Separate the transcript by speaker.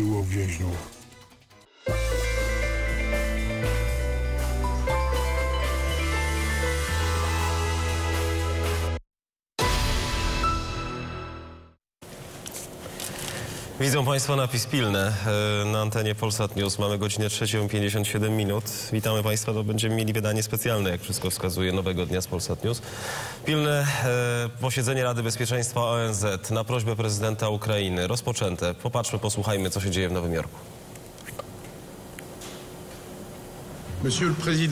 Speaker 1: tyłów więźniów.
Speaker 2: Widzą Państwo napis pilny e, na antenie Polsat News. Mamy godzinę 3.57 minut. Witamy Państwa, to będziemy mieli wydanie specjalne, jak wszystko wskazuje, nowego dnia z Polsat News. Pilne posiedzenie Rady Bezpieczeństwa ONZ na prośbę prezydenta Ukrainy rozpoczęte. Popatrzmy, posłuchajmy, co się dzieje w Nowym Jorku.